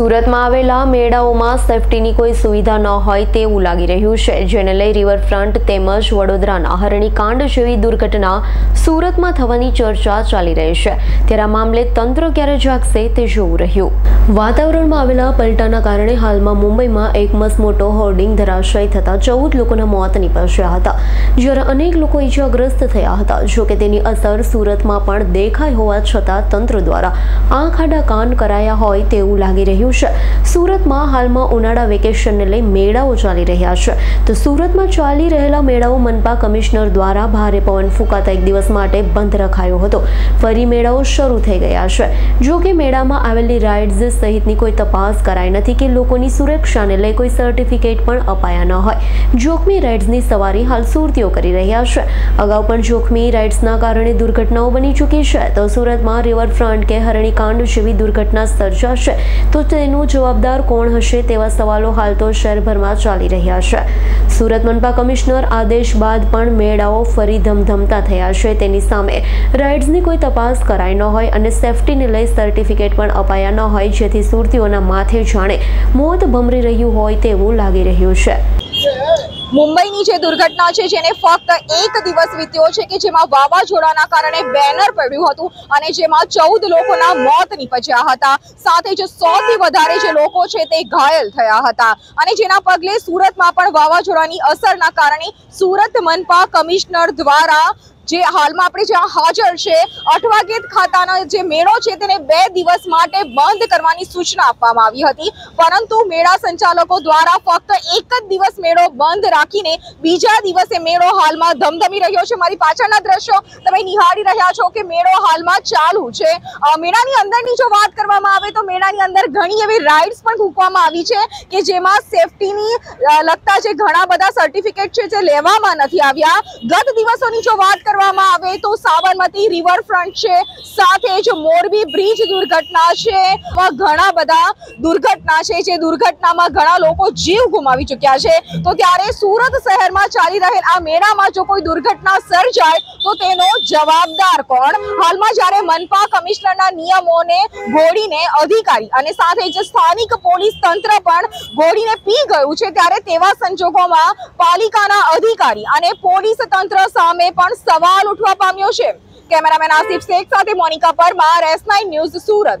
સુરતમાં આવેલા મેળાઓમાં સેફટીની કોઈ સુવિધા ન હોય તેવું લાગી રહ્યું છે, જેને લઈ રિવરફ્રન્ટ તેમજ વડોદરાના હરણીકાંડ જેવી દુર્ઘટના સુરતમાં થવાની ચર્ચા ચાલી રહી છે. ત્યારે આ મામલે તંત્ર ક્યારે જાગશે તે જોવું રહ્યું. વાતાવરણમાં આવેલા પલટાના કારણે હાલમાં મુંબઈમાં એક મસમોટો હોર્ડિંગ ધરાશય થતા ચૌદ લોકોના મોત નીપજ્યા હતા, જ્યારે અનેક લોકો ઈજાગ્રસ્ત થયા હતા. જોકે તેની અસર સુરતમાં પણ દેખાઈ હોવા છતાં તંત્ર દ્વારા આંખ કાન કરાયા હોય તેવું લાગી રહ્યું છે. સુરતમાં હાલમાં ઉનાળા વેકેશનને લઈ મેળાઓ ચાલી રહ્યા છે. તો સુરતમાં ચાલી રહેલા મેળાઓ મનપા કમિશનર દ્વારા ભારે પવન ફૂંકાતા એક દિવસ માટે બંધ રખાયો હતો. ફરી મેળાઓ શરૂ થઈ ગયા છે. જો કે મેળામાં આવેલી રાઇડ્સ સહિતની કોઈ તપાસ કરાઈ નથી કે લોકોની સુરક્ષાને લઈ કોઈ સર્ટિફિકેટ પણ અપાયા ન હોય. જોખમી રાઇડ્સની સવારી હાલ સુરતીઓ કરી રહ્યા છે. અગાઉ પણ જોખમી રાઇડ્સના કારણે દુર્ઘટનાઓ બની ચૂકી છે. તો સુરતમાં રિવરફ્રન્ટ કે હરણીકાંડ જેવી દુર્ઘટના સર્જાશે તો તેનો જવાબદાર કોણ હશે તેવા સવાલો હાલ તો શહેરભરમાં ચાલી રહ્યા છે. સુરત મનપા કમિશનર આદેશ બાદ પણ મેળાઓ ફરી ધમધમતા થયા છે. તેની સામે રાઇડ્સની કોઈ તપાસ કરાઈ ન હોય અને સેફટીને લઈ સર્ટિફિકેટ પણ અપાયા ન હોય, જેથી સુરતીઓના માથે જાણે મોત ભમરી રહ્યું હોય તેવું લાગી રહ્યું છે. મુંબઈની જે દુર્ઘટના છે, જેને ફક્ત એક દિવસ વીત્યો છે કે જેમાં વાવાઝોડાના કારણે બેનર પડ્યું હતું અને જેમાં ચૌદ લોકોના મોત નીપજ્યા હતા. સાથે જ સૌથી વધારે જે લોકો છે, તે ઘાયલ થયા હતા. અને જેના પગલે સુરતમાં પણ વાવાઝોડાની અસરના કારણે સુરત મનપા કમિશનર દ્વારા જે હાલમાં આપણે જ્યાં હાજર છે અઠવાગેત ખાતાનો જે મેળો છે તેને બે દિવસ માટે બંધ કરવાની સૂચના આપવામાં આવી હતી. પરંતુ મેળા સંચાલકો દ્વારા ફક્ત એક જ દિવસ મેળો બંધ રાખીને બીજા દિવસે મેળો હાલમાં ધમધમી રહ્યો છે. મારી પાછળના દ્રશ્યો તમે નિહાળી રહ્યા છો કે મેળો હાલમાં ચાલુ છે. મેળાની અંદરની જો વાત કરવામાં આવે તો મેળાની અંદર ઘણી એવી રાઇડ્સ પણ મૂકવામાં આવી છે કે જેમાં સેફટીની લગતા જે ઘણા બધા સર્ટિફિકેટ છે જે લેવામાં નથી આવ્યા. ગત દિવસોની જો વાત કરવામાં આવે તો સાબરમતી રિવરફ્રન્ટ છે, સાથે જ મોરબી બ્રિજ દુર્ઘટના છે. ઘણા બધા દુર્ઘટના છે જે દુર્ઘટનામાં ઘણા લોકો જીવ ગુમાવી ચૂક્યા છે. તો ત્યારે સુરત શહેરમાં ચાલી રહેલ આ મેળામાં જો કોઈ દુર્ઘટના સર્જાય, તો તેનો જવાબદાર કોણ? હાલમાં જ્યારે મનપા કમિશનરના નિયમોને ઘોડીને અધિકારી અને સાથે જ સ્થાનિક પોલીસ તંત્ર પણ ઘોડીને પી ગયું છે, ત્યારે તેવા સંજોગોમાં પાલિકાના અધિકારી અને પોલીસ તંત્ર સામે પણ સવાલ ઉઠવા પામ્યો છે. કેમેરામેન આસિફ શેખ સાથે મોનિકા પરમાર એસ ન્યૂઝ સુરત.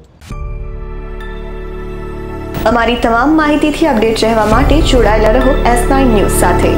અમારી તમામ માહિતીથી અપડેટ રહેવા માટે જોડાયેલા રહો એસ ન્યૂઝ સાથે.